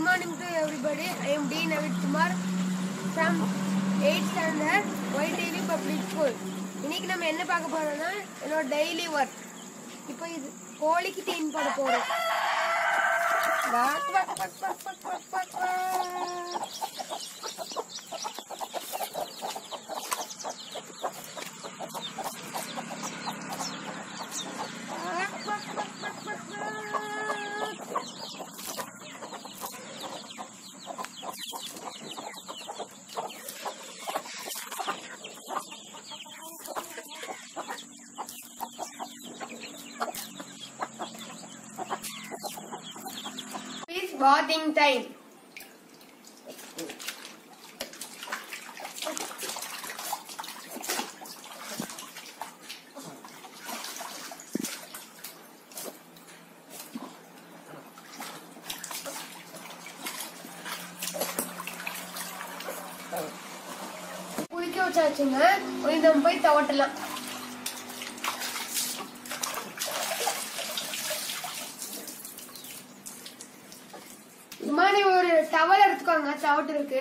Good morning to everybody. I am Dean Avid Kumar from 8th standard YTV Public School. இன்னைக்கு நம்ம என்ன பார்க்க போறோம்னா என்னோட டெய்லி ஒர்க் இப்போ இது கோழிக்கு தீன் போட போறோம் walk, walk, walk, walk, walk, walk, walk, bathing time. குளிக்க வச்சாச்சுங்க இனி போய் தவட்டலாம் இது மாதிரி ஒரு டவல் எடுத்துக்கோங்க தவட்டுருக்கு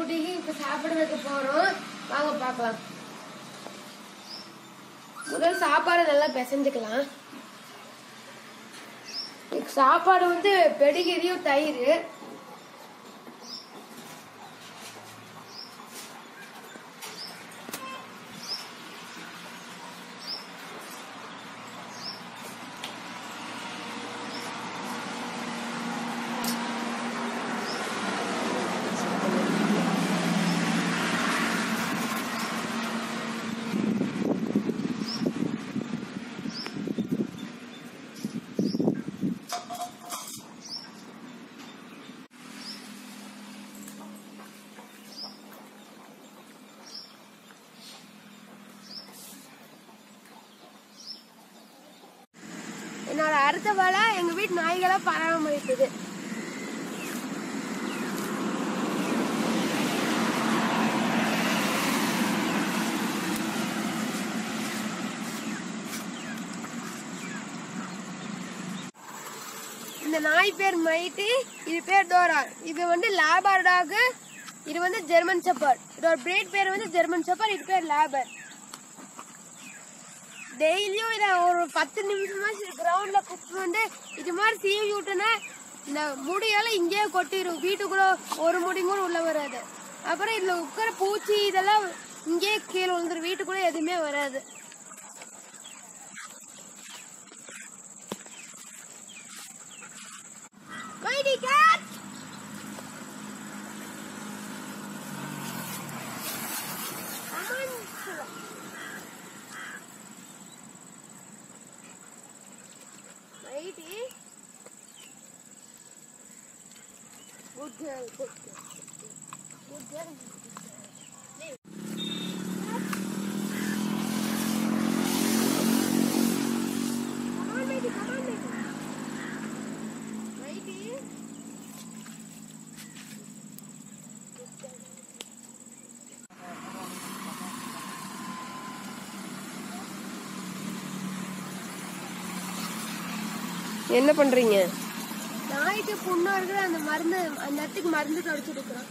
குட்டிக்கு இப்ப சாப்பிடுறதுக்கு போறோம். வாங்க பார்க்கலாம். முதல் சாப்பாடு நல்லா பிசைஞ்சுக்கலாம். சாப்பாடு வந்து பெடிகிரியும் தயிர் என்னோட அடுத்த வேலை எங்க வீட்டு நாய்களை பராமரிப்பது இந்த நாய் பேர் மைட்டி இது பேர் டோரா. இது வந்து லேபர் டாக் இது வந்து ஜெர்மன் செப்பர் இதோட பிரேட் பேர் வந்து ஜெர்மன் செப்பர் இது பேர் லேபர். டெய்லியும் இதை ஒரு பத்து நிமிஷமா கிரவுண்ட்ல குப்பி வந்து இது மாதிரி சீவி விட்டுனா இந்த முடியெல்லாம் இங்கேயே கொட்டிடும் வீட்டுக்குள்ள ஒரு முடி கூட உள்ள வராது. அப்புறம் இதுல உட்கார பூச்சி இதெல்லாம் இங்கேயே கீழே விழுந்துரும். வீட்டுக்குள்ள எதுவுமே வராது. Mighty. Good girl, good girl. Good girl. என்ன பண்றீங்க? நாய்க்கு புண்ணா இருக்கிற அந்த மருந்து அந்த இடத்துக்கு மருந்து கடிச்சிட்டு இருக்கிறோம்